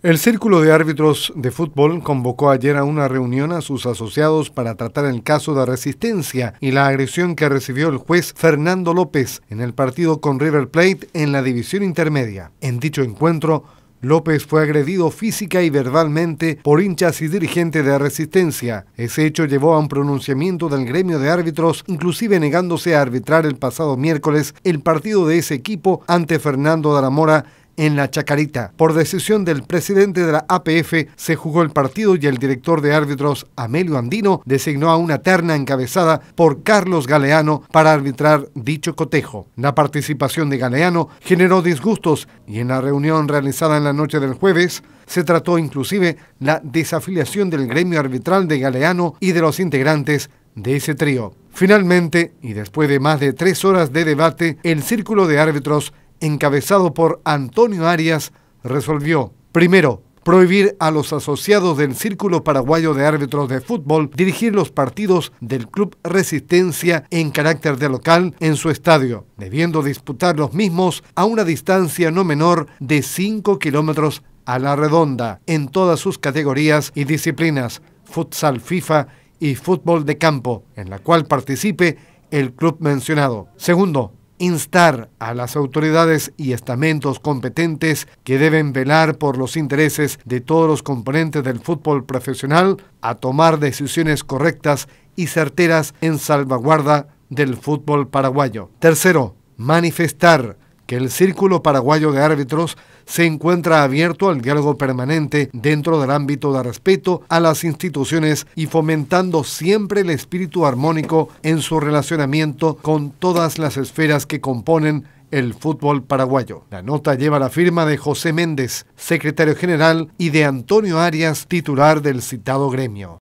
El Círculo de Árbitros de Fútbol convocó ayer a una reunión a sus asociados para tratar el caso de resistencia y la agresión que recibió el juez Fernando López en el partido con River Plate en la división intermedia. En dicho encuentro, López fue agredido física y verbalmente por hinchas y dirigentes de resistencia. Ese hecho llevó a un pronunciamiento del gremio de árbitros, inclusive negándose a arbitrar el pasado miércoles el partido de ese equipo ante Fernando de la Mora en la Chacarita. Por decisión del presidente de la APF se jugó el partido y el director de árbitros, Amelio Andino, designó a una terna encabezada por Carlos Galeano para arbitrar dicho cotejo. La participación de Galeano generó disgustos y en la reunión realizada en la noche del jueves se trató inclusive la desafiliación del gremio arbitral de Galeano y de los integrantes de ese trío. Finalmente, y después de más de tres horas de debate, el círculo de árbitros encabezado por Antonio Arias, resolvió, primero, prohibir a los asociados del Círculo Paraguayo de Árbitros de Fútbol dirigir los partidos del Club Resistencia en carácter de local en su estadio, debiendo disputar los mismos a una distancia no menor de 5 kilómetros a la redonda en todas sus categorías y disciplinas, futsal FIFA y fútbol de campo, en la cual participe el club mencionado. Segundo, instar a las autoridades y estamentos competentes que deben velar por los intereses de todos los componentes del fútbol profesional a tomar decisiones correctas y certeras en salvaguarda del fútbol paraguayo. Tercero, manifestar que el Círculo Paraguayo de Árbitros se encuentra abierto al diálogo permanente dentro del ámbito de respeto a las instituciones y fomentando siempre el espíritu armónico en su relacionamiento con todas las esferas que componen el fútbol paraguayo. La nota lleva la firma de José Méndez, secretario general, y de Antonio Arias, titular del citado gremio.